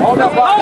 Oh, 话